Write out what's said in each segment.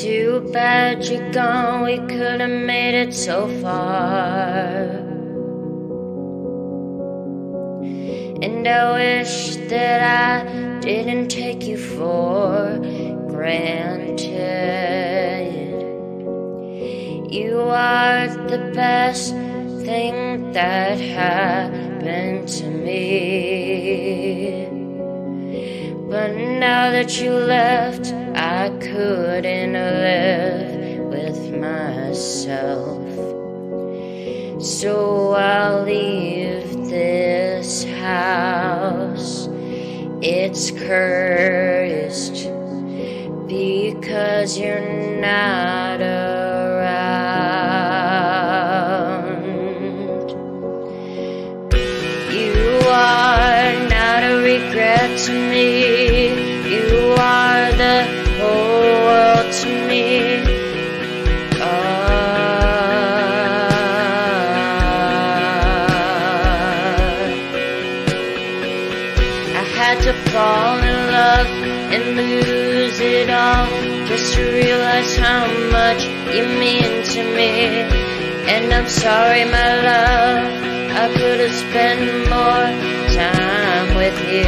Too bad you're gone, we could have made it so far. And I wish that I didn't take you for granted. You are the best thing that happened to me. But now that you left, couldn't live with myself. So I'll leave this house. It's cursed because you're not around. You are not a regret to me. You are To fall in love and lose it all just to realize how much you mean to me. And I'm sorry, my love, I could have spent more time with you.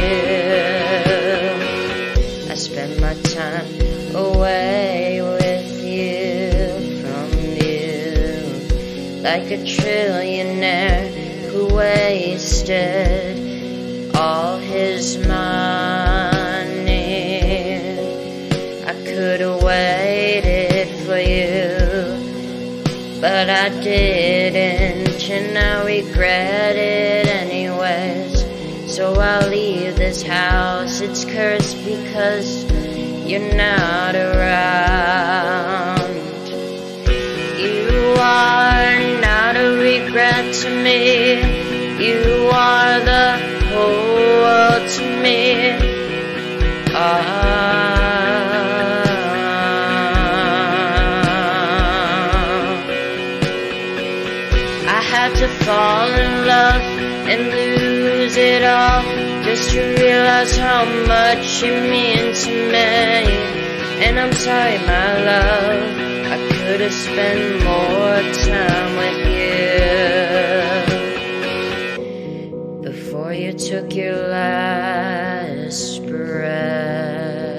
I spend my time away with you from you, like a trillionaire who wasted I could have waited for you, but I didn't, and I regret it anyways. So I'll leave this house, it's cursed because you're not around. You are not a regret to me, you are fall in love and lose it all just to realize how much you mean to me. And I'm sorry, my love, I could have spent more time with you before you took your last breath.